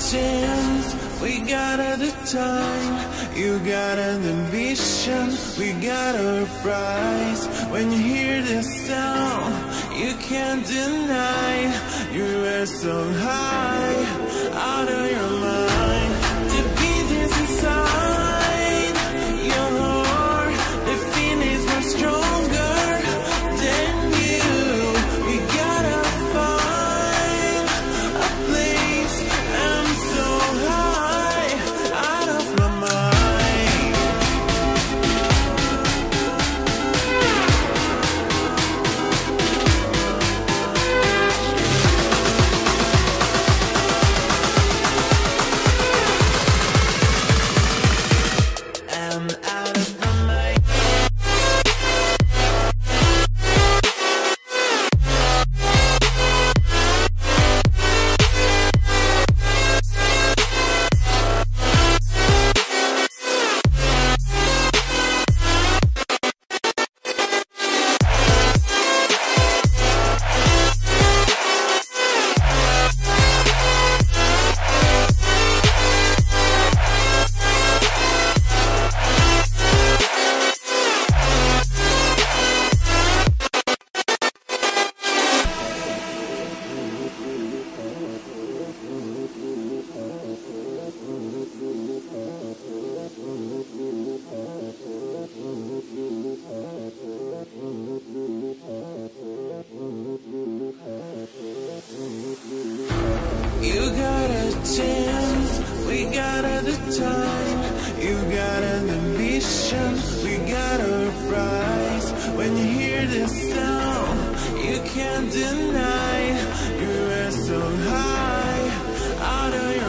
chance, we got the time. You got an ambition, we got our prize. When you hear this sound, you can't deny. You are so high, out of your mind. You got a chance, we got the time. You got an ambition, we got our prize. When you hear this sound, you can't deny. You're so high, out of